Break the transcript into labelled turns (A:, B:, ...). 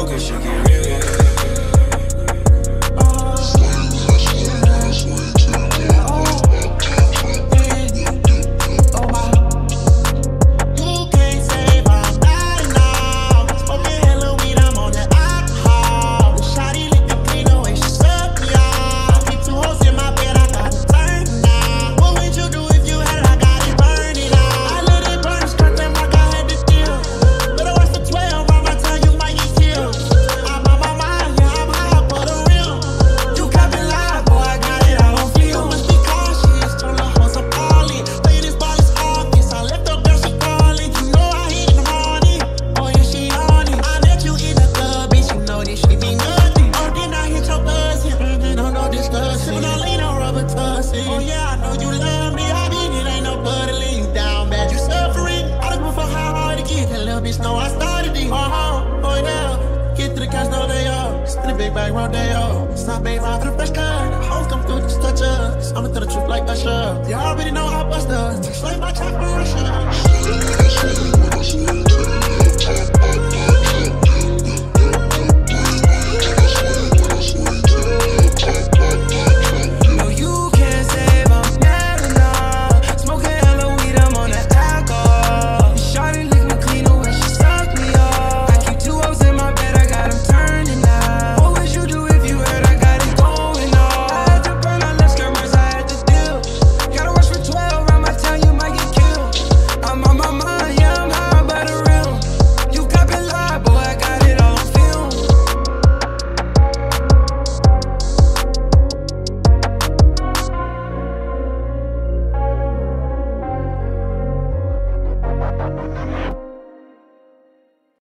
A: Okay, she get bitch know I started it. Uh-huh, oh yeah. Get to the cash, no they up. Spin a big bag, rodeo. Stop babe, I'm the fresh kind. Hoes come through, just touch us. I'ma tell the truth like Usher. Y'all already know I bust us. Just like my chopper, Russia.